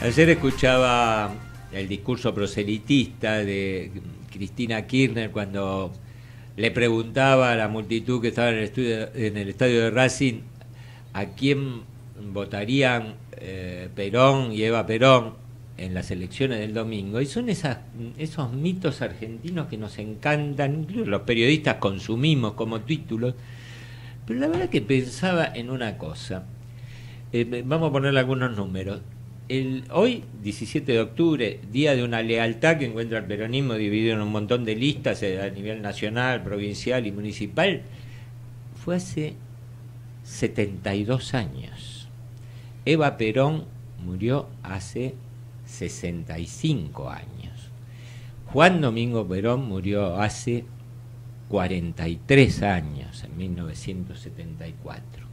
Ayer escuchaba el discurso proselitista de Cristina Kirchner cuando le preguntaba a la multitud que estaba en el, estudio, en el estadio de Racing a quién votarían eh, Perón y Eva Perón en las elecciones del domingo. Y son esas, esos mitos argentinos que nos encantan, incluso los periodistas consumimos como títulos. Pero la verdad que pensaba en una cosa. Eh, vamos a ponerle algunos números hoy, 17 de octubre, día de una lealtad que encuentra el peronismo dividido en un montón de listas eh, a nivel nacional, provincial y municipal, fue hace 72 años. Eva Perón murió hace 65 años. Juan Domingo Perón murió hace 43 años, en 1974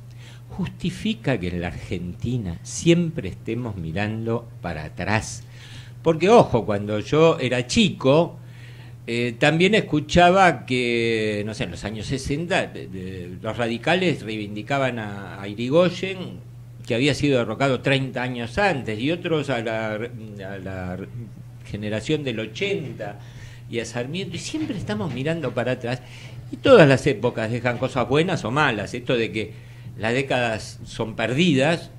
justifica que en la Argentina siempre estemos mirando para atrás. Porque ojo, cuando yo era chico, eh, también escuchaba que, no sé, en los años 60, los radicales reivindicaban a, Irigoyen, que había sido derrocado 30 años antes, y otros a la, a la generación del 80 y a Sarmiento, y siempre estamos mirando para atrás. Y todas las épocas dejan cosas buenas o malas. Esto de que las décadas son perdidas,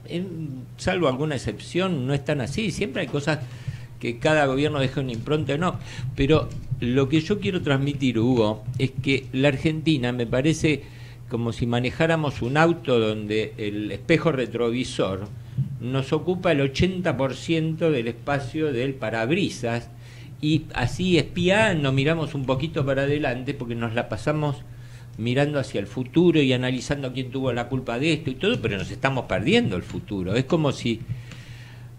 salvo alguna excepción, no están así, siempre hay cosas que cada gobierno deja una impronta o no, pero lo que yo quiero transmitir, Hugo, es que la Argentina me parece como si manejáramos un auto donde el espejo retrovisor nos ocupa el 80% del espacio del parabrisas y así espiando miramos un poquito para adelante porque nos la pasamos mirando hacia el futuro y analizando quién tuvo la culpa de esto y todo, pero nos estamos perdiendo el futuro. Es como si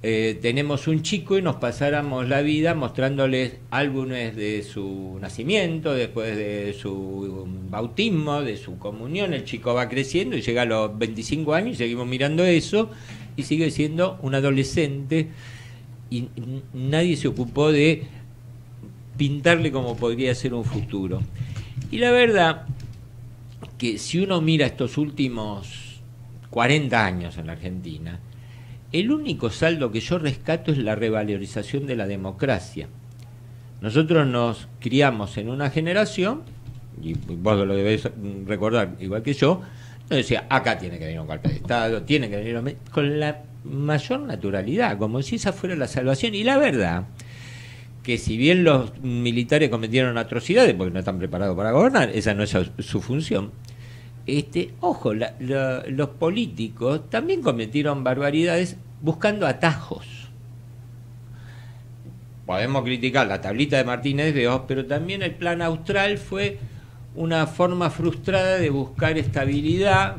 eh, tenemos un chico y nos pasáramos la vida mostrándoles álbumes de su nacimiento, después de su bautismo, de su comunión. El chico va creciendo y llega a los 25 años y seguimos mirando eso y sigue siendo un adolescente y nadie se ocupó de pintarle como podría ser un futuro. Y la verdad que si uno mira estos últimos 40 años en la Argentina, el único saldo que yo rescato es la revalorización de la democracia. Nosotros nos criamos en una generación, y vos lo debéis recordar igual que yo, nos decía, acá tiene que venir un golpe de Estado, tiene que venir con la mayor naturalidad, como si esa fuera la salvación. Y la verdad, que si bien los militares cometieron atrocidades, porque no están preparados para gobernar, esa no es su función, este, ojo, los políticos también cometieron barbaridades buscando atajos. Podemos criticar la tablita de Martínez de pero también el plan austral fue una forma frustrada de buscar estabilidad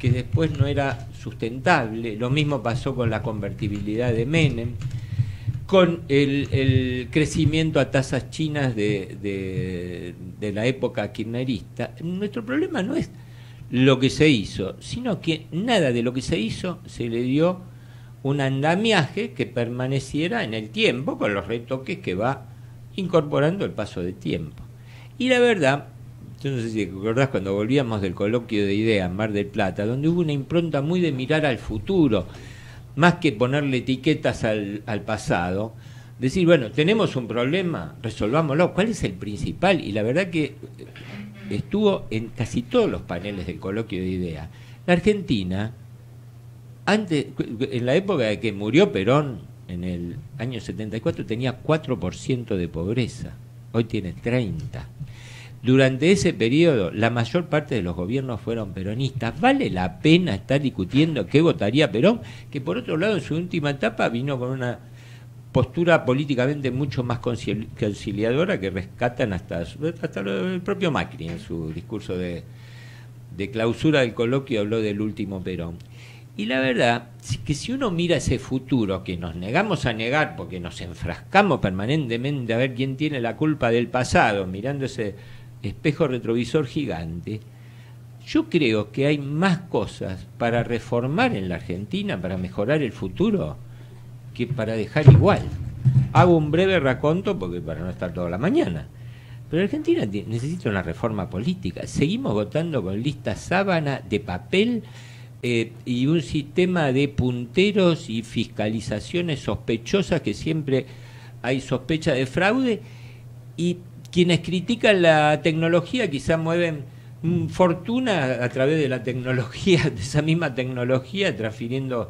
que después no era sustentable. Lo mismo pasó con la convertibilidad de Menem, con el, crecimiento a tasas chinas de, de la época kirchnerista. Nuestro problema no es lo que se hizo, sino que nada de lo que se hizo se le dio un andamiaje que permaneciera en el tiempo con los retoques que va incorporando el paso de tiempo. Y la verdad, yo no sé si recordás cuando volvíamos del coloquio de ideas en Mar del Plata, donde hubo una impronta muy de mirar al futuro, más que ponerle etiquetas al, pasado, decir, bueno, tenemos un problema, resolvámoslo, ¿cuál es el principal? Y la verdad que estuvo en casi todos los paneles del coloquio de ideas. La Argentina, antes, en la época de que murió Perón, en el año 74, tenía 4% de pobreza, hoy tiene 30%. Durante ese periodo, la mayor parte de los gobiernos fueron peronistas. ¿Vale la pena estar discutiendo qué votaría Perón? Que por otro lado, en su última etapa vino con una postura políticamente mucho más conciliadora que rescatan hasta, hasta el propio Macri en su discurso de, de clausura del coloquio habló del último Perón. Y la verdad que si uno mira ese futuro que nos negamos a negar porque nos enfrascamos permanentemente a ver quién tiene la culpa del pasado, mirando ese espejo retrovisor gigante, yo creo que hay más cosas para reformar en la Argentina, para mejorar el futuro, que para dejar igual. Hago un breve raconto porque para no estar toda la mañana. Pero Argentina necesita una reforma política. Seguimos votando con lista sábana de papel eh, y un sistema de punteros y fiscalizaciones sospechosas que siempre hay sospecha de fraude y quienes critican la tecnología quizás mueven fortuna a través de la tecnología, de esa misma tecnología, transfiriendo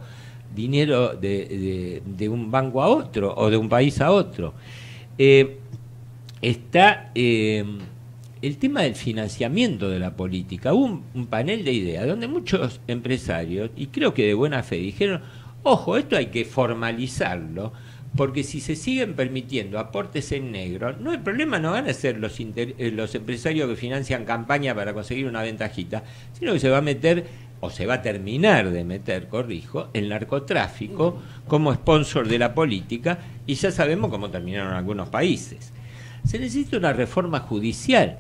dinero de, un banco a otro o de un país a otro. Eh, está eh, el tema del financiamiento de la política. Hubo un, panel de ideas donde muchos empresarios, y creo que de buena fe, dijeron, ojo, esto hay que formalizarlo, porque si se siguen permitiendo aportes en negro, no el problema no van a ser los, eh, los empresarios que financian campaña para conseguir una ventajita, sino que se va a meter o se va a terminar de meter, corrijo, el narcotráfico como sponsor de la política y ya sabemos cómo terminaron algunos países. Se necesita una reforma judicial.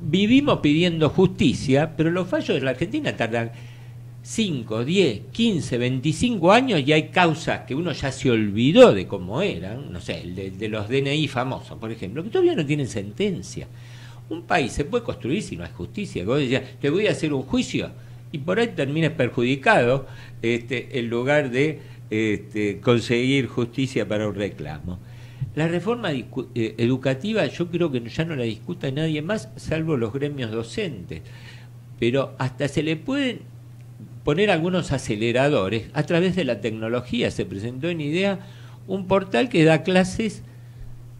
Vivimos pidiendo justicia, pero los fallos de la Argentina tardan 5, 10, 15, 25 años y hay causas que uno ya se olvidó de cómo eran, no sé, el de, los DNI famosos, por ejemplo, que todavía no tienen sentencia. Un país se puede construir si no hay justicia. Vos decías, te voy a hacer un juicio y por ahí termines perjudicado este, en lugar de este, conseguir justicia para un reclamo. La reforma eh, educativa yo creo que ya no la discuta nadie más, salvo los gremios docentes. Pero hasta se le pueden poner algunos aceleradores a través de la tecnología. Se presentó en idea un portal que da clases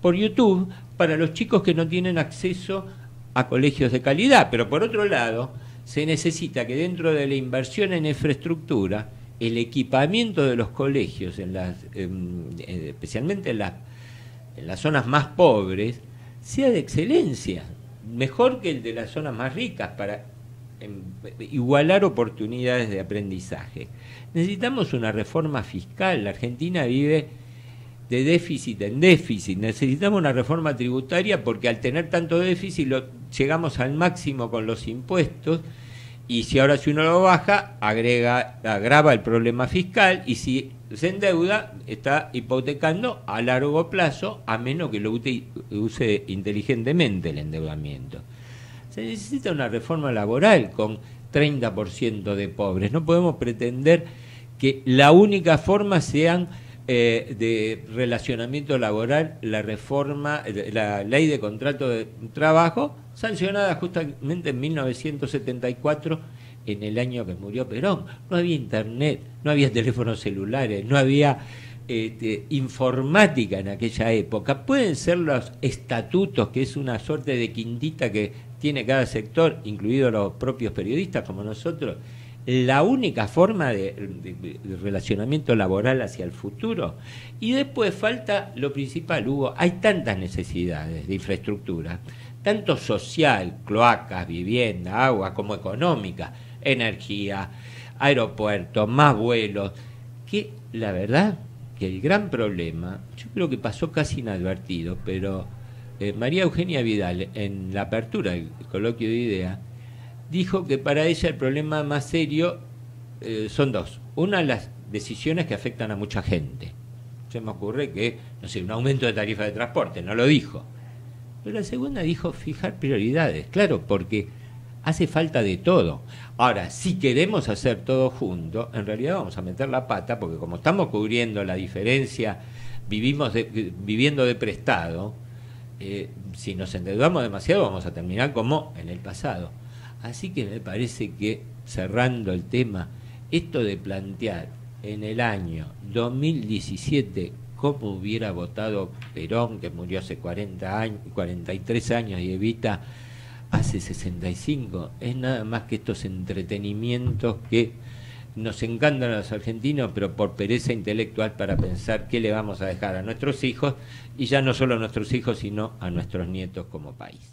por YouTube para los chicos que no tienen acceso a colegios de calidad. Pero por otro lado, se necesita que dentro de la inversión en infraestructura, el equipamiento de los colegios, en las, especialmente en las, en las zonas más pobres, sea de excelencia, mejor que el de las zonas más ricas para igualar oportunidades de aprendizaje. Necesitamos una reforma fiscal. La Argentina vive de déficit en déficit. Necesitamos una reforma tributaria porque al tener tanto déficit lo, llegamos al máximo con los impuestos y si ahora si uno lo baja, agrega, agrava el problema fiscal y si se endeuda, está hipotecando a largo plazo, a menos que lo use inteligentemente el endeudamiento. Se necesita una reforma laboral con 30% de pobres. No podemos pretender que la única forma sean eh, de relacionamiento laboral la reforma, la ley de contrato de trabajo, sancionada justamente en 1974, en el año que murió Perón. No había internet, no había teléfonos celulares, no había este, informática en aquella época. Pueden ser los estatutos, que es una suerte de quintita que tiene cada sector, incluidos los propios periodistas como nosotros, la única forma de, relacionamiento laboral hacia el futuro. Y después falta lo principal, Hugo, hay tantas necesidades de infraestructura, tanto social, cloacas, vivienda, agua, como económica, energía, aeropuertos, más vuelos, que la verdad que el gran problema, yo creo que pasó casi inadvertido, pero eh, María Eugenia Vidal, en la apertura del coloquio de idea, dijo que para ella el problema más serio eh, son dos. Una, las decisiones que afectan a mucha gente. Se me ocurre que, no sé, un aumento de tarifa de transporte, no lo dijo. Pero la segunda dijo fijar prioridades, claro, porque hace falta de todo. Ahora, si queremos hacer todo junto, en realidad vamos a meter la pata, porque como estamos cubriendo la diferencia, vivimos viviendo de prestado, eh, si nos endeudamos demasiado vamos a terminar como en el pasado. Así que me parece que, cerrando el tema, esto de plantear en el año 2017 cómo hubiera votado Perón, que murió hace 40 años, 43 años, y Evita hace 65, es nada más que estos entretenimientos que nos encantan los argentinos, pero por pereza intelectual para pensar qué le vamos a dejar a nuestros hijos, y ya no solo a nuestros hijos, sino a nuestros nietos como país.